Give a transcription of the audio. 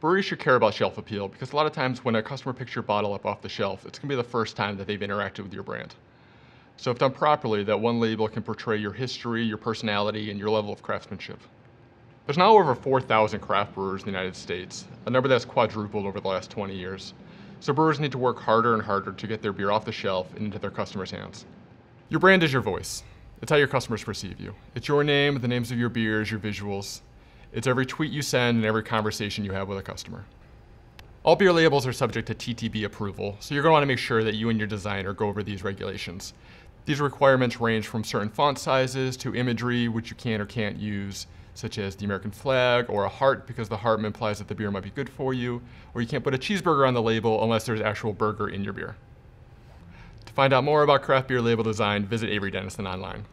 Breweries should care about shelf appeal because a lot of times when a customer picks your bottle up off the shelf, it's going to be the first time that they've interacted with your brand. So if done properly, that one label can portray your history, your personality, and your level of craftsmanship. There's now over 4,000 craft brewers in the United States, a number that's quadrupled over the last 20 years. So brewers need to work harder and harder to get their beer off the shelf and into their customers' hands. Your brand is your voice. It's how your customers perceive you. It's your name, the names of your beers, your visuals. It's every tweet you send and every conversation you have with a customer. All beer labels are subject to TTB approval, so you're going to want to make sure that you and your designer go over these regulations. These requirements range from certain font sizes to imagery, which you can or can't use, such as the American flag or a heart because the heart implies that the beer might be good for you, or you can't put a cheeseburger on the label unless there's actual burger in your beer. To find out more about craft beer label design, visit Avery Dennison online.